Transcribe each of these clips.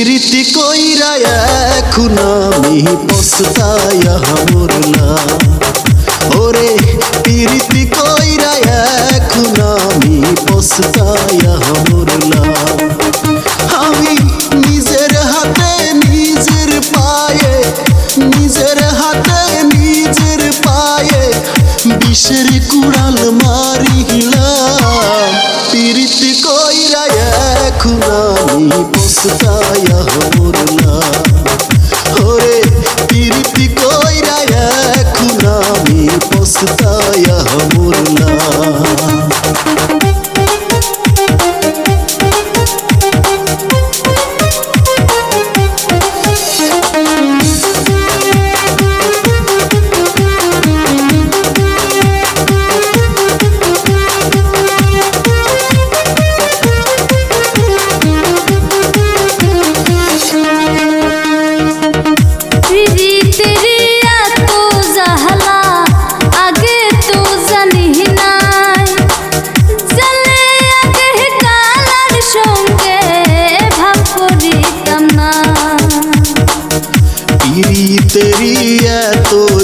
পিরিতি কইরা এখন আমি পস্তায়া মরলাম ওরে পিরিতি কইরা এখন আমি পস্তায়া মরলাম আমি নিজের হাতে নিজের পায়ে, নিজের হাতে নিজের পায়ে বিষের কুড়াল মারিলাম। পিরিতি কইরা এখন আমি পস্তায়া মরলাম ওরে পিরিতি কইরা এখন আমি পস্তায়া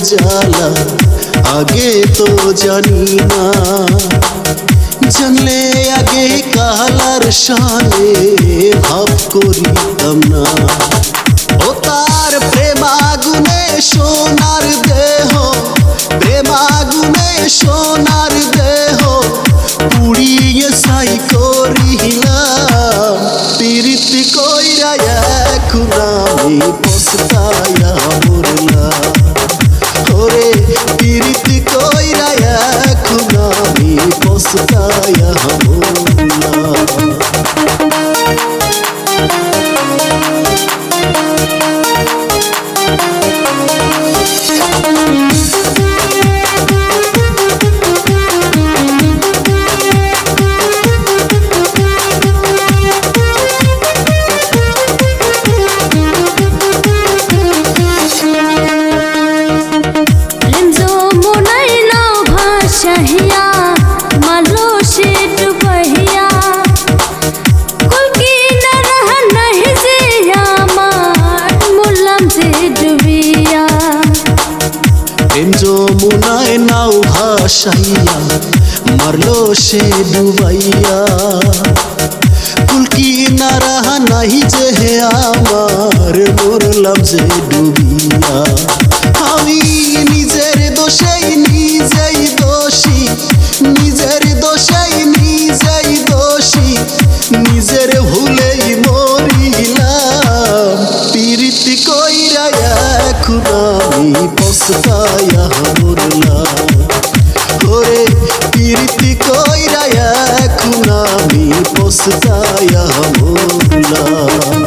জ্বালা, আগে তো জানি না। জানলে আগে কালার সালে ভাব করিতাম না। ও তার প্রেমাগুনে সোনার দেহ প্রেমাগুনে সোনার দেহ, পুড়িয়ে সাই করিলাম। পিরিতি কইরা এখন আমি পস্তায়া মরলাম। ওরে পিরিতি যমুনায় নাও ভাসাইয়া, মারলো সে ডুবাইয়া। ফুলকি নারা নাহি যে হে আমার, মরলাম যে ডুবিয়া। আমি নিজের দোষেই নিজেই দোষী, নিজের দোষেই নিজেই দোষী, নিজের ভুলেই আমি পস্তায়া মরলাম ওরে পিরিতি কইরা এখন আমি পস্তায়া মরলাম